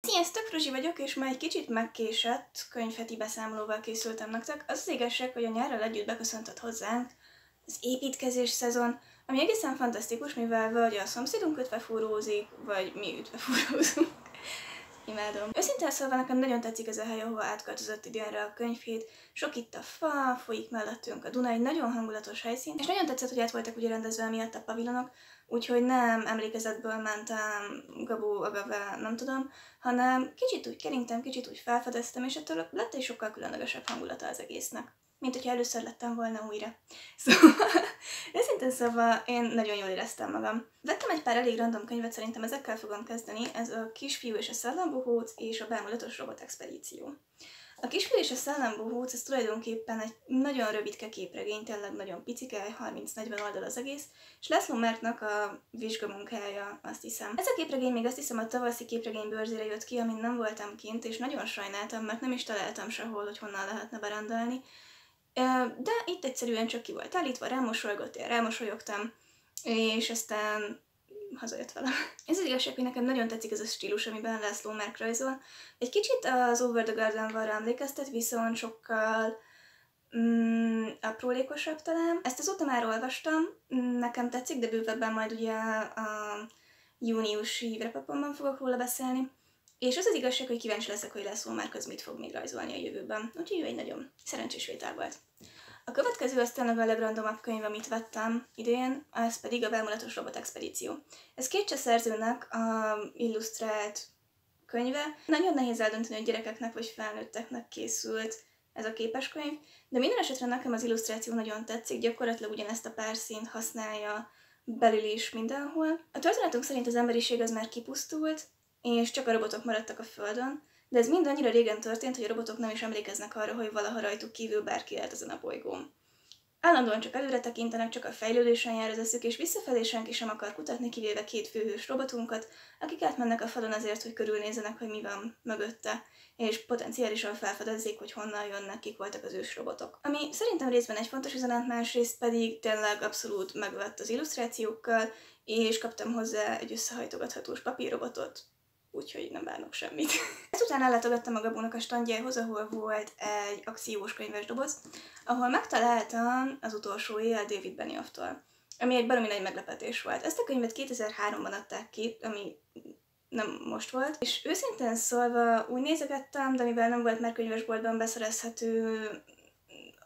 Sziasztok, Fruzsi vagyok, és ma egy kicsit megkésett könyvheti beszámolóval készültem nektek. Az az igazság, hogy a nyárral együtt beköszöntött hozzánk az építkezés szezon, ami egészen fantasztikus, mivel vagy a szomszédunk ötve vagy mi ütve. Imádom. Őszintén szólva nekem nagyon tetszik ez a hely, ahova átköltözött idénre a könyvhét. Sok itt a fa, folyik mellettünk a Duna, egy nagyon hangulatos helyszín, és nagyon tetszett, hogy át voltak ugye rendezve miatt a pavilonok, úgyhogy nem emlékezetből mentem gabó, agave, nem tudom, hanem kicsit úgy keringtem, kicsit úgy felfedeztem, és ettől lett egy sokkal különlegesebb hangulata az egésznek mint hogyha először lettem volna újra. Szóval, őszintén szóval én nagyon jól éreztem magam. Vettem egy pár elég random könyvet, szerintem ezekkel fogom kezdeni, ez a Kisfiú és a Szellembohóc és a Bámulatos Robot Expedíció. A kisfiú és a szellembohóc, ez tulajdonképpen egy nagyon rövidke képregény, tényleg nagyon picike, 30-40 oldal az egész, és László Mertnak a vizsgamunkája, azt hiszem. Ez a képregény még azt hiszem a tavaszi képregény bőrzére jött ki, amin nem voltam kint, és nagyon sajnáltam, mert nem is találtam sehol, hogy honnan lehetne berendelni. De itt egyszerűen csak ki volt állítva, rámosolygott, én rámosolyogtam, és aztán hazajött vele. Ez az igazság, hogy nekem nagyon tetszik ez a stílus, amiben László Merk rajzol. Egy kicsit az Over the Garden van emlékeztet, viszont sokkal mm, aprólékosabb talán. Ezt azóta már olvastam, nekem tetszik, de bővebben majd ugye a júniusi repapomban fogok róla beszélni. És az az igazság, hogy kíváncsi leszek, hogy László már köz mit fog még rajzolni a jövőben. Úgyhogy ő egy nagyon szerencsés vétel volt. A következő az tényleg a legrandomabb könyv, amit vettem idén, ez pedig a Belmulatos Robot Expedíció. Ez két szerzőnek a illusztrált könyve. Nagyon nehéz eldönteni, hogy gyerekeknek vagy felnőtteknek készült ez a képeskönyv, de minden esetre nekem az illusztráció nagyon tetszik, gyakorlatilag ugyanezt a pár színt használja belül is mindenhol. A történetünk szerint az emberiség az már kipusztult, és csak a robotok maradtak a Földön, de ez mind annyira régen történt, hogy a robotok nem is emlékeznek arra, hogy valaha rajtuk kívül bárki lehet ezen a bolygón. Állandóan csak előre tekintenek, csak a fejlődésen jár az eszük, és visszafelé senki sem akar kutatni, kivéve két főhős robotunkat, akik átmennek a falon azért, hogy körülnézenek, hogy mi van mögötte, és potenciálisan felfedezzék, hogy honnan jönnek, kik voltak az ős robotok. Ami szerintem részben egy fontos üzenet, másrészt pedig tényleg abszolút megvett az illusztrációkkal, és kaptam hozzá egy összehajtogathatós papírrobotot, úgyhogy nem várnak semmit. Ezután ellátogattam a Gabónak a standjához, ahol volt egy akciós könyves doboz, ahol megtaláltam az utolsó éjjel David Benioff-tól, ami egy baromi nagy meglepetés volt. Ezt a könyvet 2003-ban adták ki, ami nem most volt, és őszintén szólva úgy nézegettem, de mivel nem volt már könyvesboltban beszerezhető,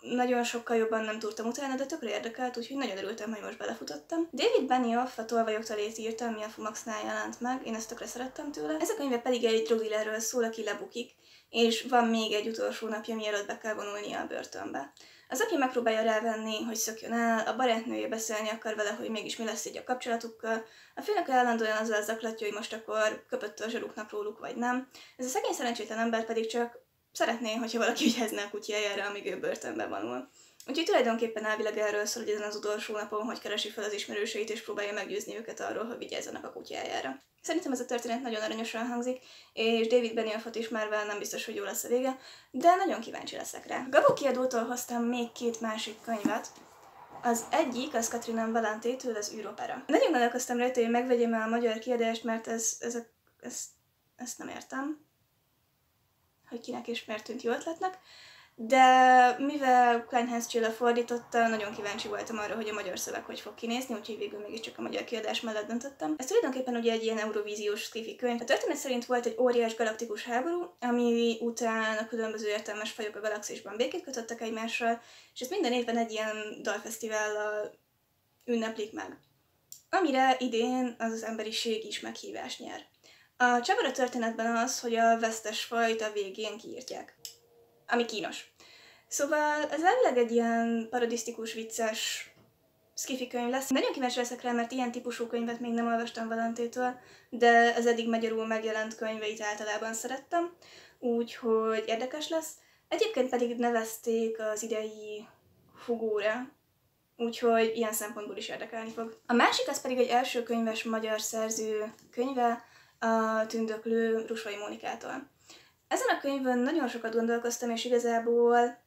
nagyon sokkal jobban nem tudtam utána, de tökre érdekelt, úgyhogy nagyon örültem, hogy most belefutottam. David Benioff a Tolvajok írta, ami a Fumaxnál jelent meg, én ezt tökre szerettem tőle. Ez a könyve pedig egy drogillerről szól, aki lebukik, és van még egy utolsó napja, mielőtt be kell vonulnia a börtönbe. Az apja megpróbálja rávenni, hogy szökjön el, a barátnője beszélni akar vele, hogy mégis mi lesz így a kapcsolatukkal. A főnök állandóan azzal zaklatja, hogy most akkor köpött a zsaruknak róluk, vagy nem. Ez a szegény szerencsétlen ember pedig csak szeretné, hogyha valaki vigyázna a kutyájára, amíg ő börtönben vonul. Úgyhogy tulajdonképpen elvileg erről szól, hogy ezen az utolsó napon, hogy keresi fel az ismerőseit, és próbálja meggyőzni őket arról, hogy vigyázzanak a kutyájára. Szerintem ez a történet nagyon aranyosan hangzik, és David Benioffot ismerve nem biztos, hogy jó lesz a vége, de nagyon kíváncsi leszek rá. Gabó kiadótól hoztam még két másik könyvet, az egyik, az Katrina Valentétől, az űropera. Nagyon gondolkoztam rajta, hogy megvegyem el a magyar kiadást, mert ez, ez, a, ez, ezt nem értem hogy kinek és miért tűnt jó ötletnek, de mivel Kleinhans Csilla fordította, nagyon kíváncsi voltam arra, hogy a magyar szöveg hogy fog kinézni, úgyhogy végül mégiscsak a magyar kiadás mellett döntöttem. Ez tulajdonképpen ugye egy ilyen eurovíziós skifi könyv. A történet szerint volt egy óriás galaktikus háború, ami után a különböző értelmes fajok a galaxisban békét kötöttek egymással, és ezt minden évben egy ilyen dalfesztivállal ünneplik meg. Amire idén az az emberiség is meghívást nyer. A csavar a történetben az, hogy a vesztes fajt a végén kiírtják. Ami kínos. Szóval ez elvileg egy ilyen parodisztikus, vicces skifi könyv lesz. Nagyon kíváncsi leszek rá, mert ilyen típusú könyvet még nem olvastam Valentétől, de az eddig magyarul megjelent könyveit általában szerettem, úgyhogy érdekes lesz. Egyébként pedig nevezték az idei fugóra, úgyhogy ilyen szempontból is érdekelni fog. A másik az pedig egy első könyves magyar szerző könyve, a tündöklő Rusvai Mónikától. Ezen a könyvön nagyon sokat gondolkoztam, és igazából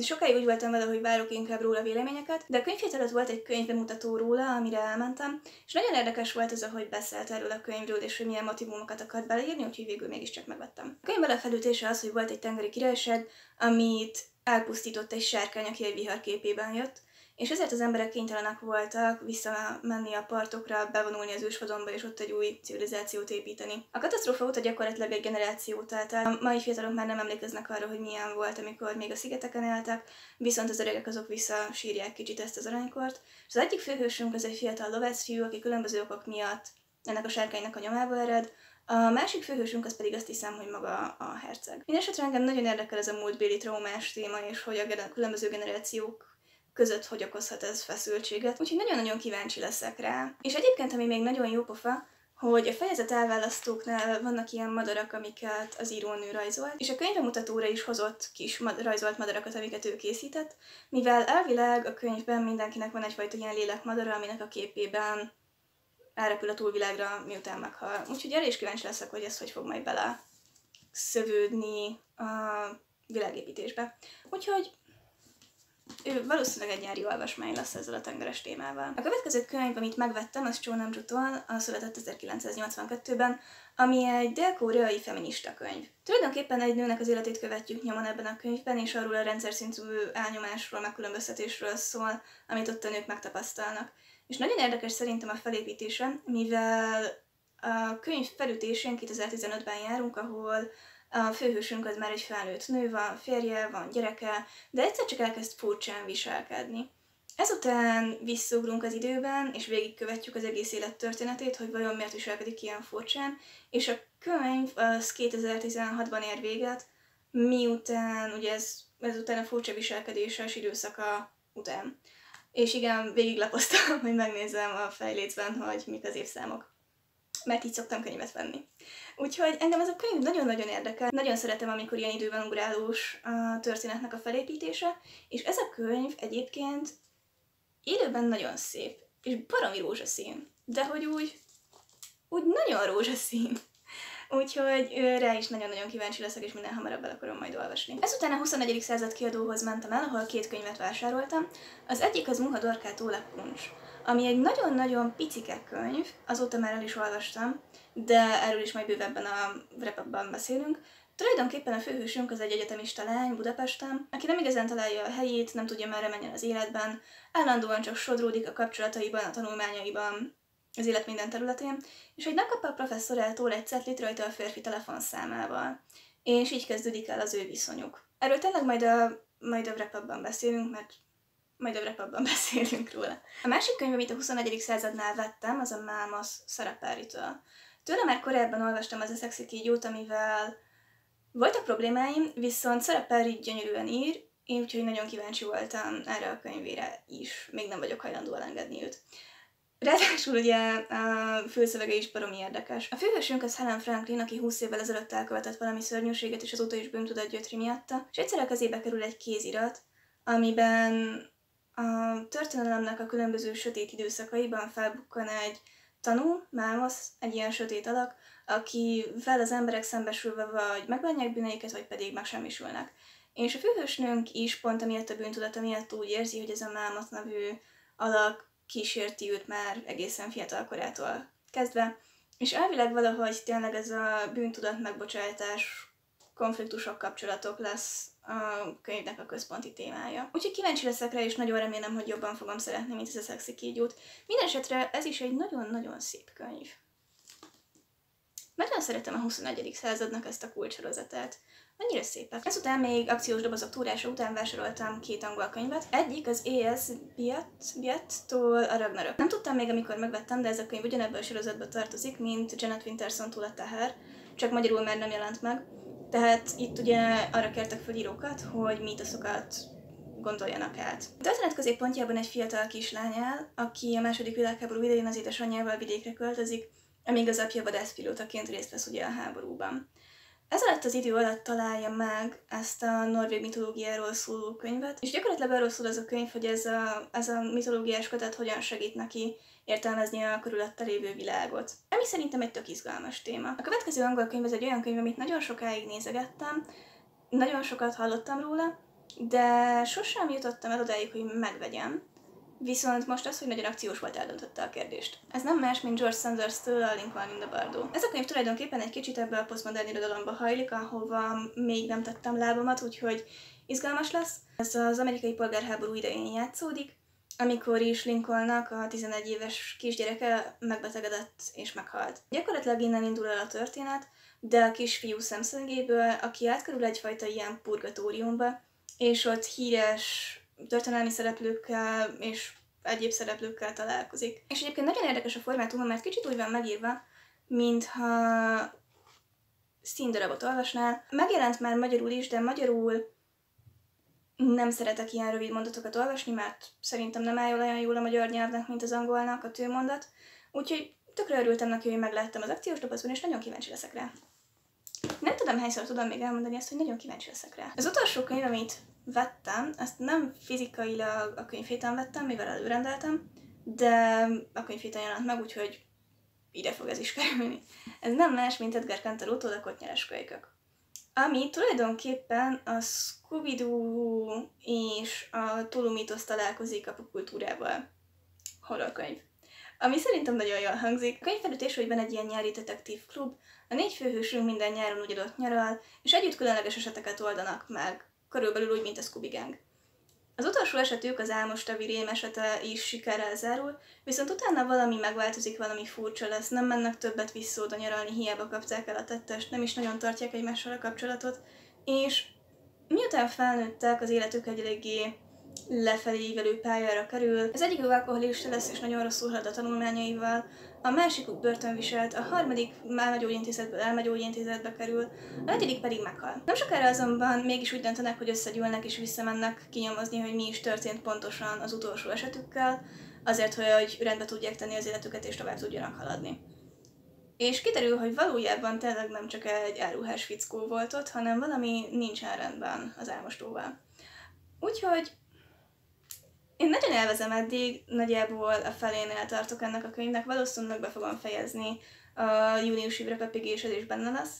sokáig úgy voltam vele, hogy várok inkább róla véleményeket, de a könyv előtt volt egy könyvbemutató róla, amire elmentem, és nagyon érdekes volt az, ahogy beszélt erről a könyvről, és hogy milyen motivumokat akart beleírni, úgyhogy végül mégiscsak megvettem. A könyv belefelütése az, hogy volt egy tengeri királyság, amit elpusztított egy sárkány, aki egy vihar képében jött, és ezért az emberek kénytelenek voltak visszamenni a partokra, bevonulni az ősvadonba, és ott egy új civilizációt építeni. A katasztrófa óta gyakorlatilag egy generáció telt el. A mai fiatalok már nem emlékeznek arra, hogy milyen volt, amikor még a szigeteken éltek, viszont az öregek azok visszasírják kicsit ezt az aranykort. És az egyik főhősünk az egy fiatal lovászfiú, aki különböző okok miatt ennek a sárkánynak a nyomába ered, a másik főhősünk az pedig azt hiszem, hogy maga a herceg. Mindenesetre engem nagyon érdekel ez a múltbéli traumás téma, és hogy a különböző generációk között hogy okozhat ez feszültséget. Úgyhogy nagyon-nagyon kíváncsi leszek rá. És egyébként, ami még nagyon jó pofa, hogy a fejezet elválasztóknál vannak ilyen madarak, amiket az írónő rajzolt, és a könyvemutatóra is hozott kis mad- rajzolt madarakat, amiket ő készített, mivel elvileg a könyvben mindenkinek van egyfajta ilyen lélekmadara, aminek a képében elrepül a túlvilágra, miután meghal. Úgyhogy erre is kíváncsi leszek, hogy ez hogy fog majd bele szövődni a világépítésbe. Úgyhogy ő valószínűleg egy nyári olvasmány lesz ezzel a tengeres témával. A következő könyv, amit megvettem, az Cho Namju-tól, a született 1982-ben, ami egy dél-koreai feminista könyv. Tulajdonképpen egy nőnek az életét követjük nyomon ebben a könyvben, és arról a rendszer szintű elnyomásról, megkülönböztetésről szól, amit ott a nők megtapasztalnak. És nagyon érdekes szerintem a felépítése, mivel a könyv felütésén 2015-ben járunk, ahol a főhősünk az már egy felnőtt nő, van férje, van gyereke, de egyszer csak elkezd furcsán viselkedni. Ezután visszaugrunk az időben, és végigkövetjük az egész élet történetét, hogy vajon miért viselkedik ilyen furcsán, és a könyv az 2016-ban ér véget, miután, ugye ez, ezután a furcsa viselkedéses időszaka után. És igen, végiglapoztam, hogy megnézem a fejlécben, hogy mik az évszámok. Mert így szoktam könyvet venni. Úgyhogy engem ez a könyv nagyon-nagyon érdekel. Nagyon szeretem, amikor ilyen időben ugrálós a történetnek a felépítése, és ez a könyv egyébként élőben nagyon szép, és baromi rózsaszín, de hogy úgy, úgy nagyon rózsaszín. Úgyhogy rá is nagyon-nagyon kíváncsi leszek, és minden hamarabb el akarom majd olvasni. Ezután a 21. század kiadóhoz mentem el, ahol két könyvet vásároltam. Az egyik az Muha Dorkától Puncs, ami egy nagyon-nagyon picike könyv, azóta már el is olvastam, de erről is majd bővebben a repabban beszélünk. Tulajdonképpen a főhősünk az egy egyetemista lány Budapesten, aki nem igazán találja a helyét, nem tudja merre menjen az életben, állandóan csak sodródik a kapcsolataiban, a tanulmányaiban, az élet minden területén, és egy nap a professzorától egy cetlit rajta a férfi telefonszámával, és így kezdődik el az ő viszonyuk. Erről tényleg majd a, majd a wrap beszélünk, mert majd a wrap beszélünk róla. A másik könyv, amit a 21. századnál vettem, az a Mámos Szerepáritől. Tőle már korábban olvastam az a szexi kígyót, amivel voltak problémáim, viszont szerepel így gyönyörűen ír, én úgyhogy nagyon kíváncsi voltam erre a könyvére is, még nem vagyok hajlandó elengedni őt. Ráadásul ugye a főszövege is baromi érdekes. A főhősünk az Helen Franklin, aki 20 évvel ezelőtt elkövetett valami szörnyűséget, és azóta is bűntudat Gyötri miatta, és egyszer a kezébe kerül egy kézirat, amiben a történelemnek a különböző sötét időszakaiban felbukkan egy tanú, Mámosz, egy ilyen sötét alak, akivel az emberek szembesülve vagy megbánják bűneiket, vagy pedig megsemmisülnek. És a főhősnőnk is pont amiatt a bűntudata miatt úgy érzi, hogy ez a Mámosz nevű alak kísérti őt már egészen fiatal korától kezdve, és elvileg valahogy tényleg ez a bűntudat megbocsátás, konfliktusok, kapcsolatok lesz a könyvnek a központi témája. Úgyhogy kíváncsi leszek rá, és nagyon remélem, hogy jobban fogom szeretni, mint ez a szexi kígyót. Mindenesetre ez is egy nagyon-nagyon szép könyv. Nagyon szeretem a 21. századnak ezt a kulcsorozatát. Annyira szépek. Ezután még akciós dobozok túrása után vásároltam két angol könyvet. Egyik az E.S. Biat, a Ragnarök. Nem tudtam még, amikor megvettem, de ez a könyv ugyanebből a sorozatba tartozik, mint Janet Winterson túl a teher, csak magyarul már nem jelent meg. Tehát itt ugye arra kértek fel írókat, hogy mítoszokat gondoljanak át. A történet középpontjában egy fiatal kislány áll, aki a második világháború idején az édesanyjával vidékre költözik, amíg az apja vadászpilótaként részt vesz ugye a háborúban. Ez alatt az idő alatt találja meg ezt a norvég mitológiáról szóló könyvet, és gyakorlatilag arról szól az a könyv, hogy ez a, ez a mitológiás kötet hogyan segít neki értelmezni a körülötte lévő világot. Ami szerintem egy tök izgalmas téma. A következő angol könyv az egy olyan könyv, amit nagyon sokáig nézegettem, nagyon sokat hallottam róla, de sosem jutottam el odáig, hogy megvegyem. Viszont most az, hogy nagyon akciós volt, eldöntötte a kérdést. Ez nem más, mint George Sanders-től a Lincoln in the Bardo. Ez a könyv tulajdonképpen egy kicsit ebbe a posztmodern irodalomba hajlik, ahova még nem tettem lábamat, úgyhogy izgalmas lesz. Ez az amerikai polgárháború idején játszódik, amikor is Lincolnnak a 11 éves kisgyereke megbetegedett és meghalt. Gyakorlatilag innen indul el a történet, de a kisfiú szemszögéből, aki átkerül egyfajta ilyen purgatóriumba, és ott híres történelmi szereplőkkel és egyéb szereplőkkel találkozik. És egyébként nagyon érdekes a formátuma, mert kicsit úgy van megírva, mintha színdarabot olvasnál. Megjelent már magyarul is, de magyarul nem szeretek ilyen rövid mondatokat olvasni, mert szerintem nem áll olyan jól a magyar nyelvnek, mint az angolnak a tőmondat. Úgyhogy tökre örültem neki, hogy megláttam az akciós dobozban, és nagyon kíváncsi leszek rá. Nem tudom, hányszor tudom még elmondani azt, hogy nagyon kíváncsi leszek rá. Az utolsó könyv, amit vettem, ezt nem fizikailag a könyvhéten vettem, mivel előrendeltem, de a könyvhéten jelent meg, úgyhogy ide fog ez is kerülni. Ez nem más, mint Edgar Cantor utód a kotnyeres kölykök. Ami tulajdonképpen a scooby és a Tulumitos találkozik a popkultúrával. Horrorkönyv. Ami szerintem nagyon jól hangzik. A könyvfelütés, hogy van egy ilyen nyári detektív klub, a négy főhősünk minden nyáron ugyanott nyaral, és együtt különleges eseteket oldanak meg, körülbelül úgy, mint a Scooby Gang. Az utolsó esetük, az Álmos Tavi rém esete is sikerrel zárul, viszont utána valami megváltozik, valami furcsa lesz, nem mennek többet vissza oda nyaralni, hiába kapták el a tettest, nem is nagyon tartják egymással a kapcsolatot, és miután felnőttek, az életük egy eléggé lefelé ívelő pályára kerül. Az egyik alkoholista lesz és nagyon rosszul halad a tanulmányaival, a másikuk börtönviselt, a harmadik elmegyógyintézetből elmegyógyintézetbe kerül, a negyedik pedig meghal. Nem sokára azonban mégis úgy döntenek, hogy összegyűlnek és visszamennek kinyomozni, hogy mi is történt pontosan az utolsó esetükkel, azért, hogy rendbe tudják tenni az életüket és tovább tudjanak haladni. És kiderül, hogy valójában tényleg nem csak egy áruhás fickó volt ott, hanem valami nincsen rendben az álmostóval. Úgyhogy én nagyon elvezem eddig, nagyjából a felénél tartok ennek a könyvnek, valószínűleg be fogom fejezni a júniusi repepig, és ez is benne lesz.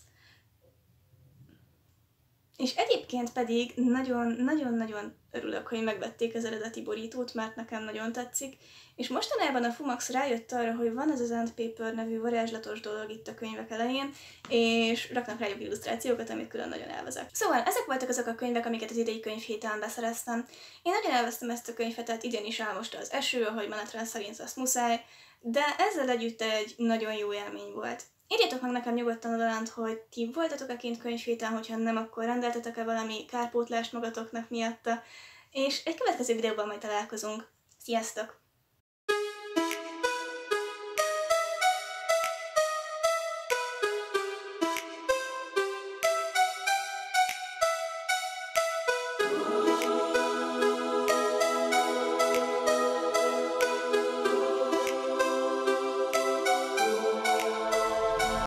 És egyébként pedig nagyon-nagyon-nagyon örülök, hogy megvették az eredeti borítót, mert nekem nagyon tetszik, és mostanában a Fumax rájött arra, hogy van ez az Ant Paper nevű varázslatos dolog itt a könyvek elején, és raknak rájuk illusztrációkat, amit külön nagyon elvezek. Szóval ezek voltak azok a könyvek, amiket az idei könyv héten beszereztem. Én nagyon elvesztem ezt a könyvet, tehát idén is álmosta az eső, ahogy menetrend szerint azt muszáj, de ezzel együtt egy nagyon jó élmény volt. Írjátok meg nekem nyugodtan odalent, hogy ti voltatok-e kint könyvhéten, hogyha nem, akkor rendeltetek-e valami kárpótlást magatoknak miatta, és egy következő videóban majd találkozunk. Sziasztok!